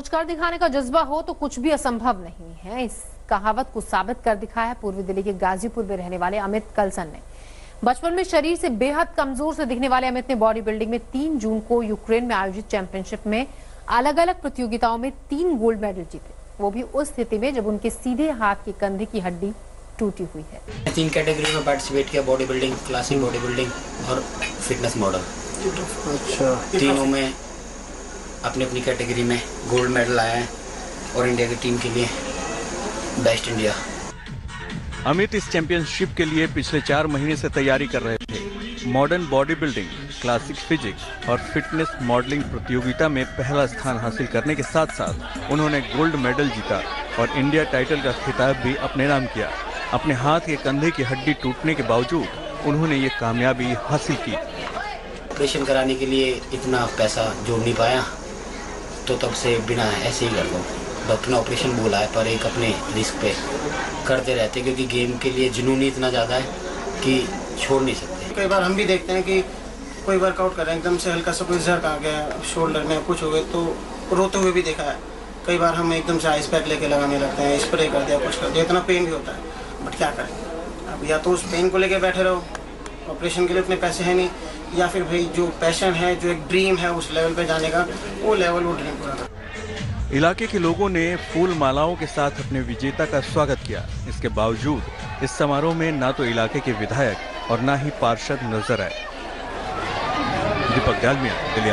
कुछ कर दिखाने का जज्बा हो तो कुछ भी असंभव नहीं है। इस कहावत को साबित कर दिखाया पूर्वी दिल्ली के गाजीपुर में रहने वाले अमित कलसन ने। बचपन में शरीर से बेहद कमज़ोर से दिखने वाले अमित ने बॉडी बिल्डिंग में तीन जून को यूक्रेन में आयोजित चैंपियनशिप में अलग अलग प्रतियोगिताओं में तीन गोल्ड मेडल जीते। वो भी उस स्थिति में जब उनके सीधे हाथ के कंधे की हड्डी टूटी हुई है। तीन कैटेगरी में पार्टिसिपेट किया body building classic body building और फिटनेस मॉडल। अच्छा। तीनों में अपनी अपनी कैटेगरी में गोल्ड मेडल आया है और इंडिया की टीम के लिए बेस्ट इंडिया। अमित इस चैंपियनशिप के लिए पिछले चार महीने से तैयारी कर रहे थे। Modern body building classic physics और फिटनेस मॉडलिंग प्रतियोगिता में पहला स्थान हासिल करने के साथ साथ उन्होंने गोल्ड मेडल जीता और इंडिया टाइटल का खिताब भी अपने नाम किया। अपने हाथ के कंधे की हड्डी टूटने के बावजूद उन्होंने ये कामयाबी हासिल की। ऑपरेशन कराने के लिए इतना पैसा जोड़ नहीं पाया। तो तब से बिना ऐसे ही कर दो डॉक्टर ने ऑपरेशन बोला है, पर एक अपने रिस्क पे करते रहते हैं, क्योंकि गेम के लिए जुनून ही इतना ज़्यादा है कि छोड़ नहीं सकते। कई बार हम भी देखते हैं कि कोई वर्कआउट कर रहे हैं, एकदम से हल्का सा कोई जर्क आ गया शोल्डर में कुछ हो गया तो रोते हुए भी देखा है। कई बार हम एकदम से आइस पैक लेके लगाने लगते हैं स्प्रे कर दिया, कुछ कर दिया, इतना पेन भी होता है। बट क्या करें? अब या तो उस पेन को लेके बैठे रहो। ऑपरेशन के लिए उतने पैसे हैं नहीं, या फिर भाई जो पैशन है, जो एक ड्रीम है, उस लेवल पे जाने का, वो लेवल वो ड्रीम पूरा इलाके के लोगों ने फूल मालाओं के साथ अपने विजेता का स्वागत किया। इसके बावजूद, इस समारोह में ना तो इलाके के विधायक और ना ही पार्षद नज़र आए। दीपक डालमिया, दिल्ली